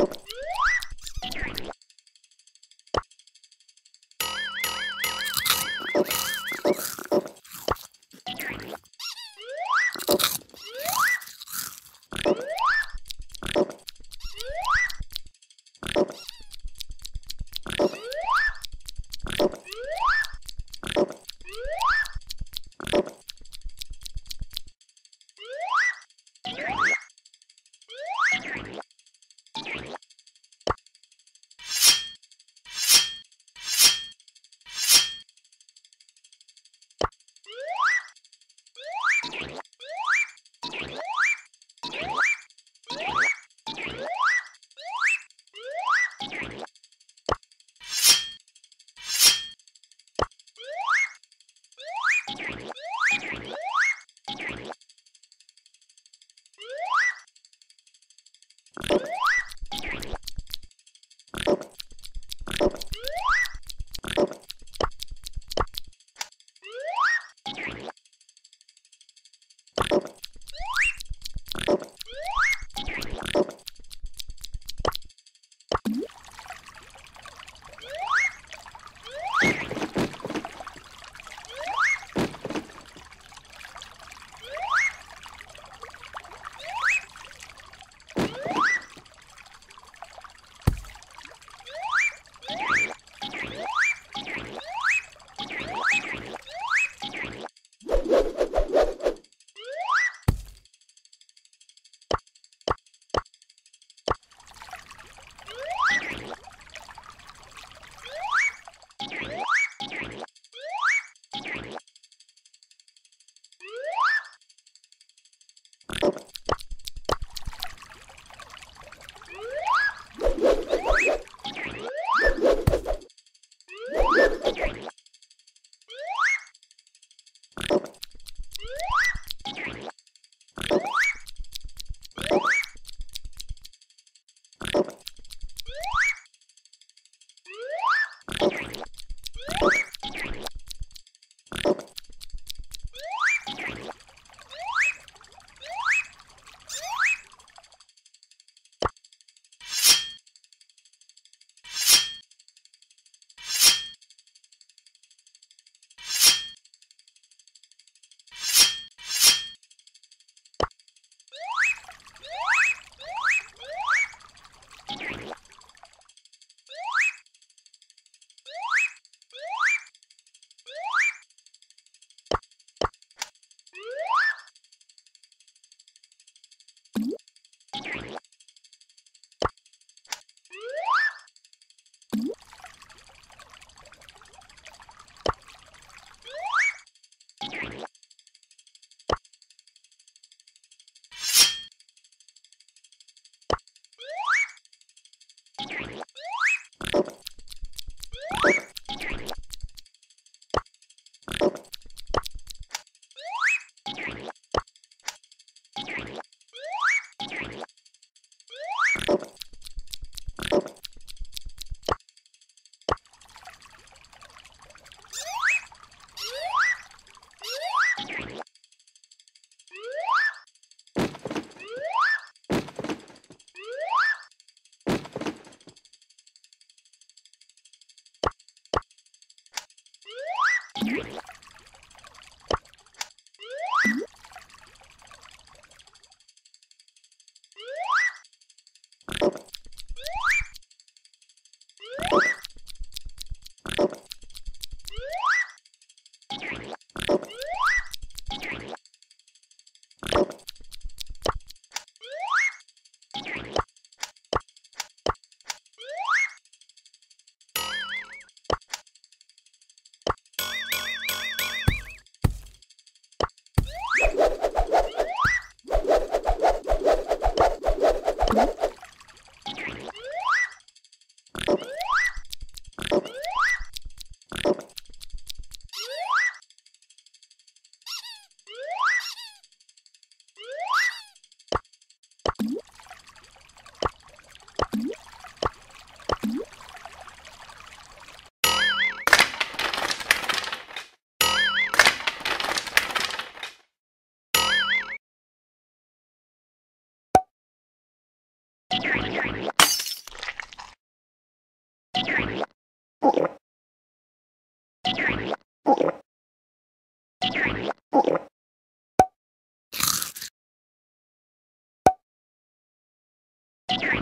Thank you. Okay.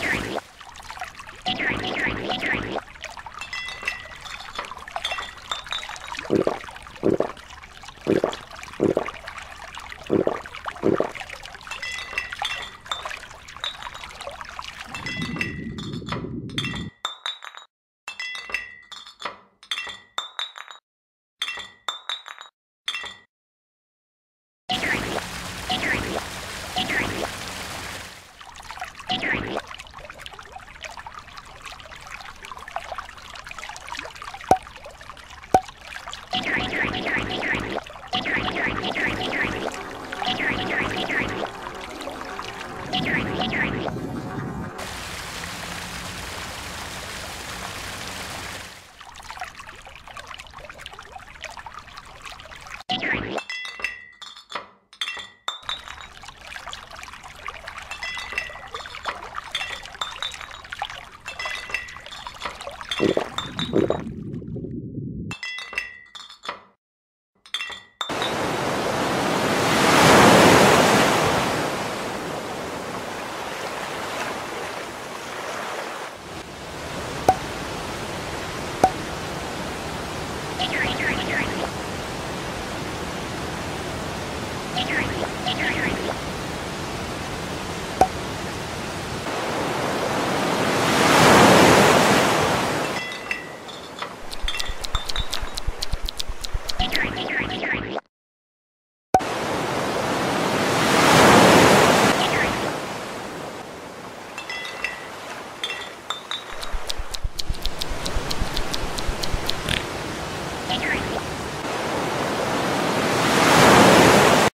何? Hickory, hickory.